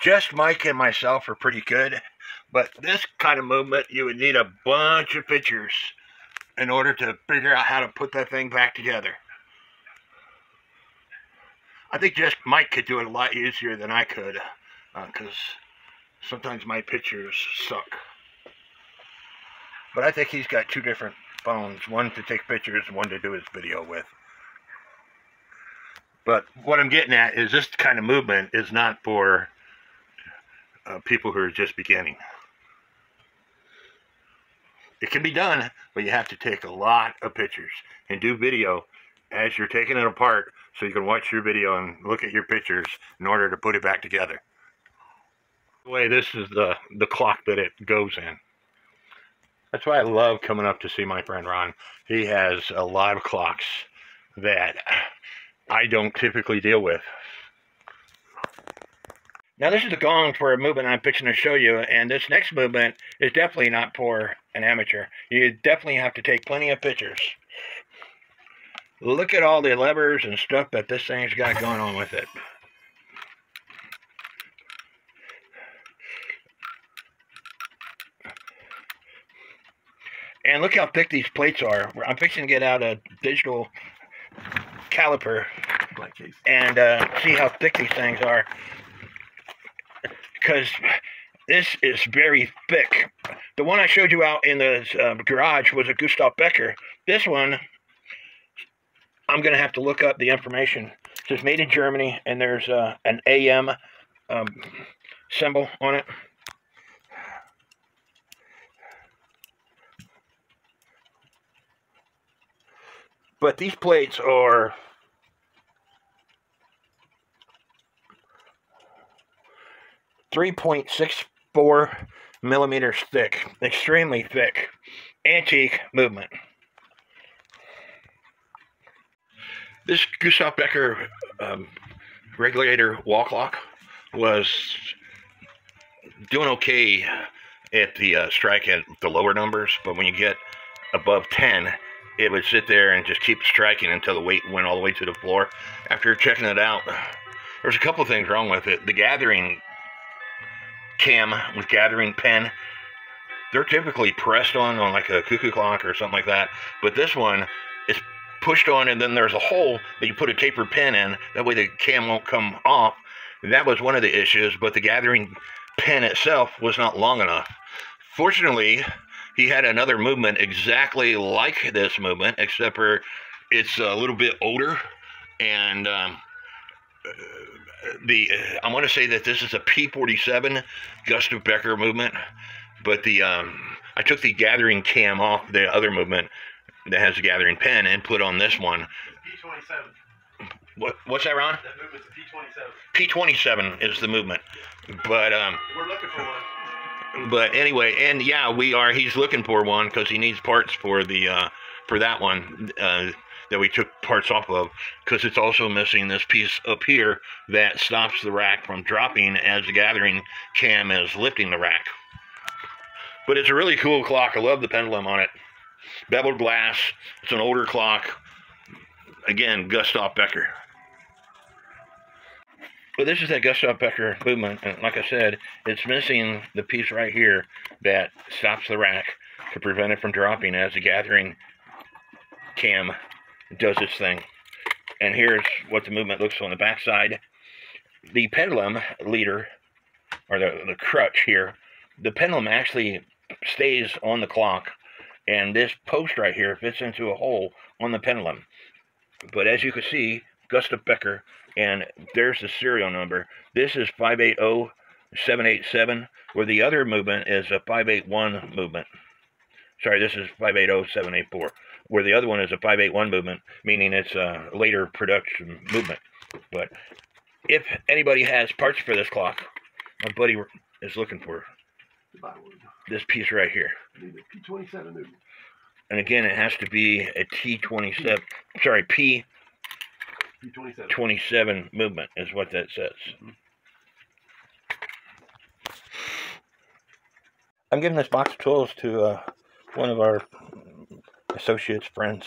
just Mike and myself are pretty good, but this kind of movement, you would need a bunch of pictures in order to figure out how to put that thing back together. I think just Mike could do it a lot easier than I could, because uh, sometimes my pictures suck. But I think he's got two different phones, one to take pictures and one to do his video with. But what I'm getting at is this kind of movement is not for uh, people who are just beginning. It can be done, but you have to take a lot of pictures and do video as you're taking it apart so you can watch your video and look at your pictures in order to put it back together. The way this is the, the clock that it goes in. That's why I love coming up to see my friend Ron. He has a lot of clocks that I don't typically deal with. Now this is the gong for a movement I'm fixing to show you, and this next movement is definitely not for an amateur. You definitely have to take plenty of pictures. Look at all the levers and stuff that this thing's got going on with it. And look how thick these plates are. I'm fixing to get out a digital caliper and uh, see how thick these things are. Because this is very thick. The one I showed you out in the uh, garage was a Gustav Becker. This one, I'm going to have to look up the information. It says made in Germany, and there's uh, an AM um, symbol on it. But these plates are three point six four millimeters thick, extremely thick, antique movement. This Gustav Becker um, regulator wall clock was doing okay at the uh, strike at the lower numbers, but when you get above 10, it would sit there and just keep striking until the weight went all the way to the floor. After checking it out, there's a couple things wrong with it. The gathering cam with gathering pin, they're typically pressed on on like a cuckoo clock or something like that. But this one is pushed on and then there's a hole that you put a tapered pen in. That way the cam won't come off. That was one of the issues, but the gathering pin itself was not long enough. Fortunately, he had another movement exactly like this movement, except for it's a little bit older. And um, the I want to say that this is a P47 Gustav Becker movement, but the um, I took the gathering cam off the other movement that has a gathering pin and put on this one. P27. What, what's that, Ron? That movement's a P27. P27 is the movement, but um, We're looking for one but anyway, and yeah, we are. He's looking for one because he needs parts for the uh, for that one uh, that we took parts off of because it's also missing this piece up here that stops the rack from dropping as the gathering cam is lifting the rack. But it's a really cool clock. I love the pendulum on it. Beveled glass. It's an older clock. Again, Gustav Becker. But this is that Gustav Becker movement, and like I said, it's missing the piece right here that stops the rack to prevent it from dropping as the gathering cam does its thing. And here's what the movement looks on the backside. The pendulum leader, or the, the crutch here, the pendulum actually stays on the clock, and this post right here fits into a hole on the pendulum. But as you can see, Gustav Becker and there's the serial number. This is 580787, where the other movement is a 581 movement. Sorry, this is 580784, where the other one is a 581 movement, meaning it's a later production movement. But if anybody has parts for this clock, my buddy is looking for this piece right here. P27 movement. And again, it has to be a T27, sorry, P 27. 27 movement is what that says. I'm giving this box of tools to uh, one of our associates, friends,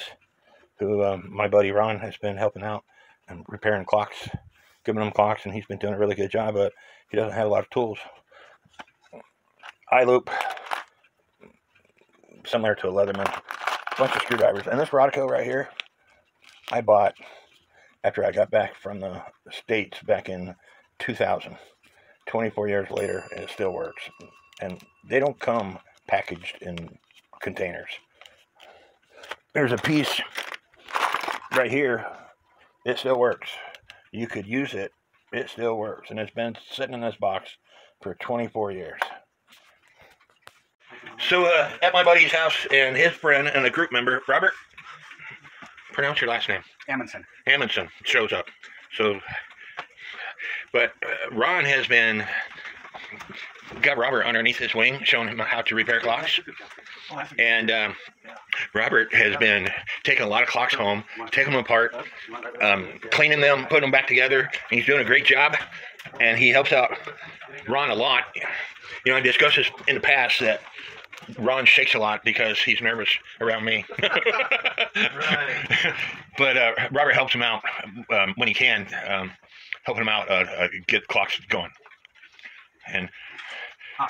who um, my buddy Ron has been helping out and repairing clocks. giving them clocks, and he's been doing a really good job. But he doesn't have a lot of tools. Eye loupe, similar to a Leatherman, bunch of screwdrivers, and this Rodico right here, I bought after I got back from the states back in 2000. 24 years later, and it still works. And they don't come packaged in containers. There's a piece right here. It still works. You could use it. It still works. And it's been sitting in this box for 24 years. So, uh, at my buddy's house, and his friend and a group member, Robert, pronounce your last name. Amundsen. Amundsen shows up. So, but uh, Ron has been got Robert underneath his wing, showing him how to repair clocks. And um, Robert has been taking a lot of clocks home, taking them apart, um, cleaning them, putting them back together. And he's doing a great job, and he helps out Ron a lot. You know, I discussed this in the past that Ron shakes a lot because he's nervous around me. but uh, Robert helps him out um, when he can, um, helping him out uh, uh, get clocks going. And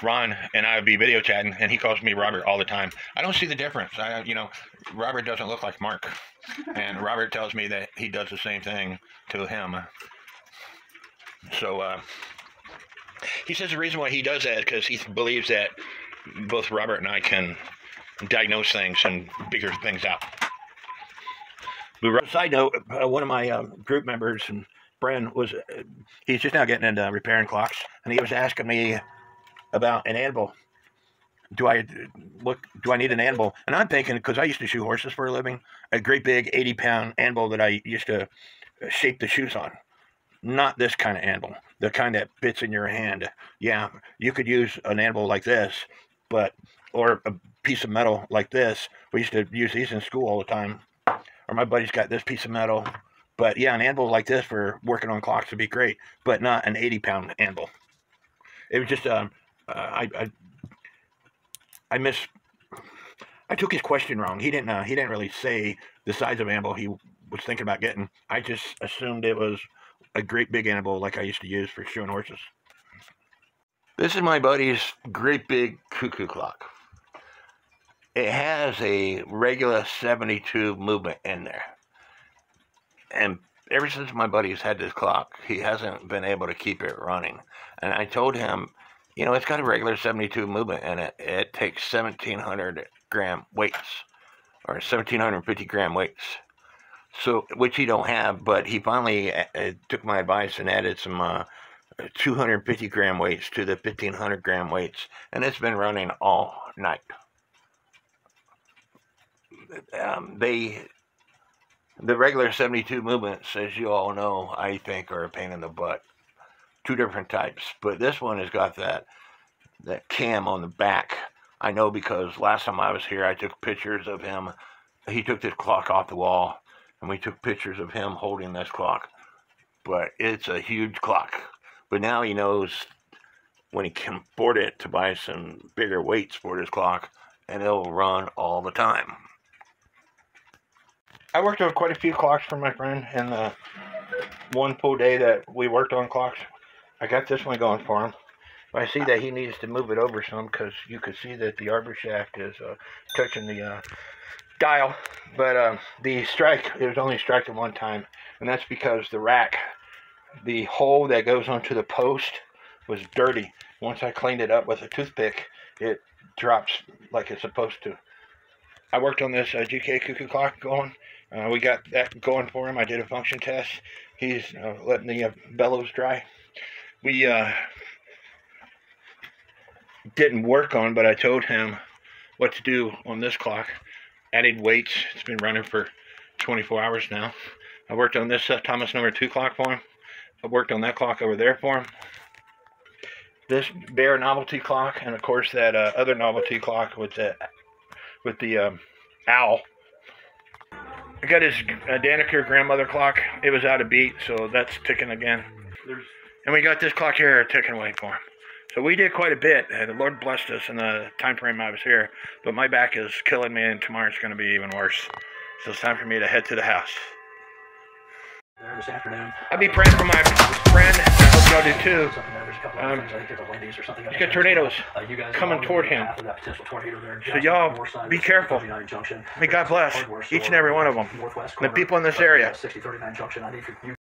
Ron and I would be video chatting, and he calls me Robert all the time. I don't see the difference. I, you know, Robert doesn't look like Mark, and Robert tells me that he does the same thing to him. So uh, he says the reason why he does that is because he believes that both Robert and I can diagnose things and figure things out. Side note: uh, one of my uh, group members and Bren was uh, he's just now getting into repairing clocks, and he was asking me about an anvil. Do I look? Do I need an anvil? And I'm thinking because I used to shoe horses for a living, a great big 80 pound anvil that I used to shape the shoes on. Not this kind of anvil, the kind that fits in your hand. Yeah, you could use an anvil like this, but or a piece of metal like this. We used to use these in school all the time. Or my buddy's got this piece of metal. But yeah, an anvil like this for working on clocks would be great, but not an 80 pound anvil. It was just um, uh, I, I I miss. I took his question wrong. He didn't. Uh, he didn't really say the size of anvil he was thinking about getting. I just assumed it was a great big anvil like I used to use for shoeing horses. This is my buddy's great big cuckoo clock. It has a Regula 72 movement in there. And ever since my buddy's had this clock, he hasn't been able to keep it running. And I told him you know, it's got a Regula 72 movement in it. It takes 1,700 gram weights or 1,750 gram weights. So, which he don't have, but he finally uh, uh took my advice and added some uh, 250 gram weights to the 1,500 gram weights, and it's been running all night. Um, they, the Regula 72 movements, as you all know, I think are a pain in the butt two different types, but this one has got that that cam on the back. I know because last time I was here, I took pictures of him. He took this clock off the wall, and we took pictures of him holding this clock. But it's a huge clock. But now he knows when he can afford it to buy some bigger weights for his clock, and it'll run all the time. I worked on quite a few clocks for my friend in the one full day that we worked on clocks. I got this one going for him. I see that he needs to move it over some because you can see that the arbor shaft is uh, touching the uh, dial. But uh, the strike, it was only striking one time, and that's because the rack, the hole that goes onto the post was dirty. Once I cleaned it up with a toothpick, it drops like it's supposed to. I worked on this uh, GK cuckoo clock going. Uh, we got that going for him. I did a function test. He's uh, letting the bellows dry we uh, didn't work on, but I told him what to do on this clock. Added weights. It's been running for 24 hours now. I worked on this uh, Thomas number 2 clock for him. I worked on that clock over there for him. This Bear novelty clock, and of course that uh, other novelty clock with the, with the um, owl. I got his uh, Daneker grandmother clock. It was out of beat, so that's ticking again. There's and we got this clock here ticking away for him. So we did quite a bit. Uh, the Lord blessed us in the time frame I was here. But my back is killing me, and tomorrow's going to be even worse. So it's time for me to head to the house. this afternoon. I'd be praying for my friend. I hope y'all do too. There's a couple Um, things. I think there's a Wendy's or something. He's got tornadoes Uh, coming toward him. path of that potential tornado there So y'all north side of be careful. May God bless each and every one of them. The people in this area.